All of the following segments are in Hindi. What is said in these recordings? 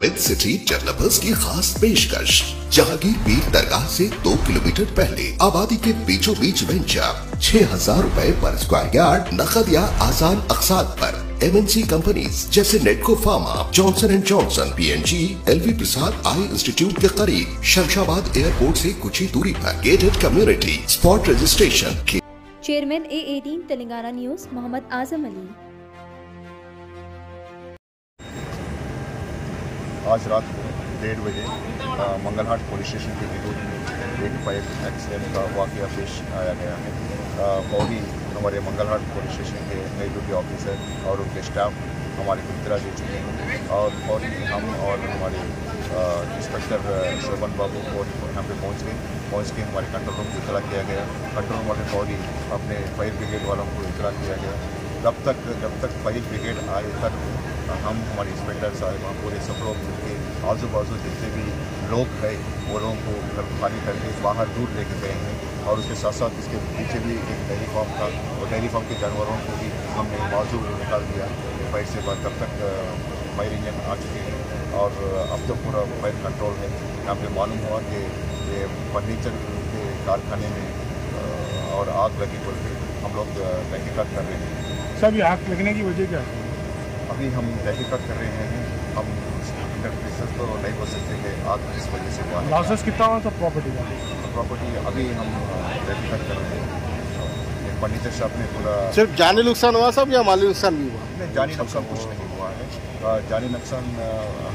मिड सिटी डेवलपर्स की खास पेशकश। जहांगीर पीर दरगाह से दो किलोमीटर पहले आबादी के बीचों बीच वेंचर छह हज़ार रूपए पर स्क्वायर यार्ड नकद या आसान अकसाद पर। एमएनसी कंपनीज़ जैसे Natco pharma Johnson and Johnson PNG L V Prasad eye institute के करीब शमशाबाद एयरपोर्ट से कुछ ही दूरी पर। Gated community spot registration chairman A eighteen Telangana news Mohammad Azam Ali आज रात डेढ़ बजे मंगलहाट पुलिस स्टेशन के विरुद्ध में एक बाइक एक्सीडेंट का वाक़ पेश आया गया है। फौरी हमारे मंगलहाट पुलिस स्टेशन के नई ड्यूटी ऑफिसर और उनके स्टाफ हमारे इतला दे चुके हैं और फौरी हम और हमारे इंस्पेक्टर शोभन बाबू और यहाँ पे पहुँच गए। पहुँच के हमारे कंट्रोल रूम को इतला किया गया। कंट्रोल रूम वाले फौरी अपने फायर ब्रिगेड वालों को इतला किया गया। जब तक जब तक फायर ब्रिगेड आए तक हम हमारे इंस्पेक्टर साहिब पूरे सब लोग मिलके आजू बाजू जितने भी लोग हैं, वो लोगों को घर खाली करके बाहर दूर लेके गए हैं और उसके साथ साथ इसके पीछे भी एक डेयरी फार्म था और डेयरी फार्म के जानवरों को भी हमने बाजू निकाल दिया। फायर से बाद तब तक फायर इंजन आ चुके हैं और अब तो पूरा फायर कंट्रोल है यहाँ पे मालूम हुआ कि ये फर्नीचर के कारखाने में और आग लगी बोल के हम लोग तहकीकात कर रहे हैं। सब ये आग लगने की वजह क्या है? अभी हम तहकीकत कर रहे हैं हम तो नहीं बोल सकते कि आग किस वजह से हुआ लॉसेस कितना हुआ था प्रॉपर्टी का? प्रॉपर्टी अभी हम तहकीकत कर रहे हैं। फर्नीचर शॉप में पूरा सिर्फ़ जानी नुकसान हुआ सब या माली नुकसान भी हुआ? नहीं, जानी नुकसान कुछ नहीं हुआ है। जानी नुकसान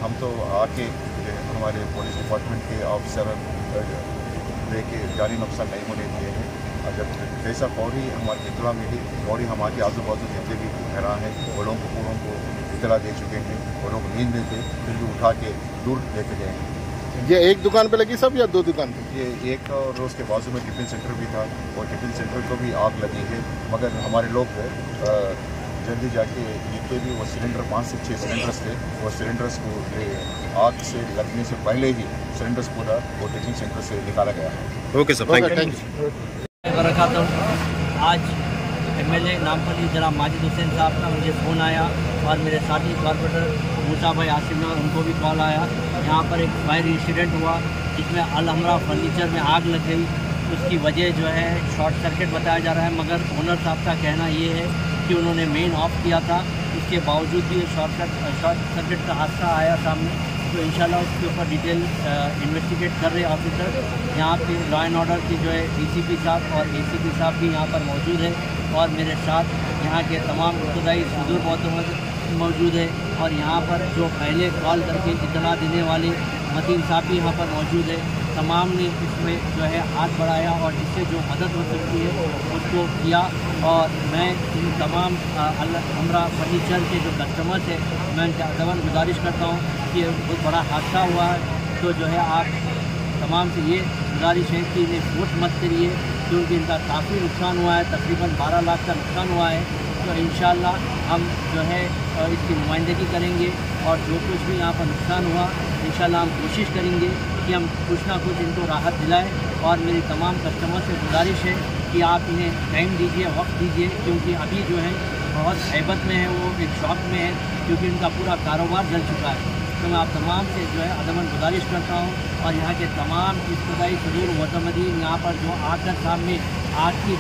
हम तो आके हमारे पुलिस डिपार्टमेंट के ऑफिसर लेके जानी नुकसान नहीं होने दिए हैं। और जब जैसा फौरी हमारी इतला मिली फौरी हमारे आजू बाजू जितने भी घरा हैं वो लोगों को पूरों को इतला दे चुके हैं वो लोग नींद में थे फिर भी उठा के दूर लेके गए हैं। ये एक दुकान पे लगी सब या दो दुकान पे? ये एक और उसके बाजू में टिफ़िन सेंटर भी था और टिफ़िन सेंटर को भी आग लगी है मगर हमारे लोग जल्दी जाके जितने भी वो सिलेंडर पाँच से छः सिलेंडर्स थे वो सिलेंडर्स को ले आग से लगने से पहले ही सिलेंडर्स पूरा वो टिफ़िन सेंटर से निकाला गया है। ओके सर थैंक यू बरकत आज एमएलए नामपल्ली जनाब माजिद हुसैन साहब का मुझे फ़ोन आया और मेरे साथी कॉरपोरेटर मूसा भाई आसिम और उनको भी कॉल आया। यहाँ पर एक फायर इंसिडेंट हुआ, जिसमें अलहमरा फर्नीचर में आग लग गई। उसकी वजह जो है शॉर्ट सर्किट बताया जा रहा है, मगर ओनर साहब का कहना ये है कि उन्होंने मेन ऑफ़ किया था। उसके बावजूद भी शॉर्ट सर्किट का हादसा आया सामने। तो इंशाल्लाह उसके ऊपर डिटेल इन्वेस्टिगेट कर रहे ऑफिसर यहाँ पे लॉ एंड ऑर्डर की जो है डीसीपी साहब और एसीपी साहब भी यहाँ पर मौजूद है और मेरे साथ यहाँ के तमाम इब्तदाई सदूर मोहतमद मौजूद है और यहाँ पर जो पहले कॉल करके इतला देने वाले मतीन साहब भी यहाँ पर मौजूद है। तमाम ने इसमें जो है हाथ बढ़ाया और जिससे जो मदद हो सकती है, उसको किया। और मैं इन तमाम हमरा फर्नीचर के जो कस्टमर्स हैं मैं उनसे अदवन गुजारिश करता हूँ कि बहुत बड़ा हादसा हुआ है। तो जो है आप तमाम से ये गुजारिश है कि इन्हें फोर्स मत करिए, क्योंकि इनका काफ़ी नुकसान हुआ है, तकरीबन 12 लाख का नुकसान हुआ है। तो इन हम जो है इसकी नुमाइंदगी करेंगे और जो कुछ भी यहाँ पर नुकसान हुआ इन हम कोशिश करेंगे कि हम कुछ ना कुछ इनको राहत दिलाएँ। और मेरी तमाम कस्टमर से गुजारिश है कि आप इन्हें टाइम दीजिए, वक्त दीजिए, क्योंकि अभी जो है, बहुत हैबत में है, वो एक शॉप में है, क्योंकि उनका पूरा कारोबार जल चुका है। तो मैं आप तमाम से जो है, अदमन गुजारिश करता हूँ, और यहाँ के तमाम इब्तदाई सदूर मोतमदीन यहाँ पर जो आकर सामने आग की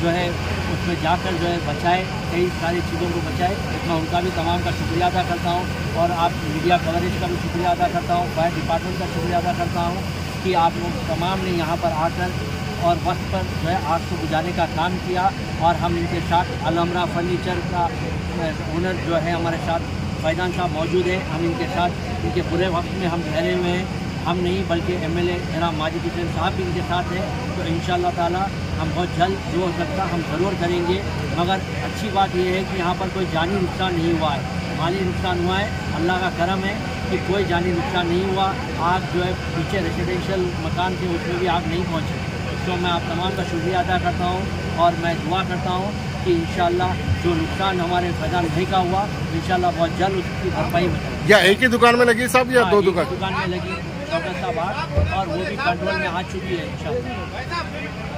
जो है, उसमें जाकर जो है, बचाए कई सारी चीज़ों को बचाए मैं उनका भी तमाम का शुक्रिया अदा करता हूँ, और आप मीडिया कवरेज का भी शुक्रिया अदा करता हूँ फायर डिपार्टमेंट का शुक्रिया अदा करता हूँ, कि आप लोग तमाम ने यहाँ पर आकर और वक्त पर जो है आग को बुझाने का काम किया और हम इनके साथ अलमरा फर्नीचर का ओनर जो है हमारे साथ फैजान साहब मौजूद है। हम इनके साथ, इनके बुरे वक्त में हम ठहरे हुए हैं। हम नहीं, बल्कि एम एल ए जनाब माजिद हुसैन साहब भी इनके साथ हैं। तो इन ताला हम बहुत जल्द जो हो सकता हम ज़रूर करेंगे। मगर अच्छी बात यह है कि यहाँ पर कोई जानी नुकसान नहीं हुआ है। माली नुकसान हुआ है। अल्लाह का करम है कि कोई जानी नुकसान नहीं हुआ। आग जो है पीछे रेसिडेंशियल मकान थे उसमें भी आग नहीं पहुँची। तो मैं आप तमाम का शुक्रिया अदा करता हूँ और मैं दुआ करता हूँ कि इन जो नुकसान हमारे फैजान भाई का हुआ इन बहुत जल्द उसकी भरपाई में या एक ही दुकान में लगी साहब या हाँ, दो दुकान? दुकान में लगी डॉक्टर साहब और वो भी कंट्रोल में आ चुकी है इंशाल्लाह।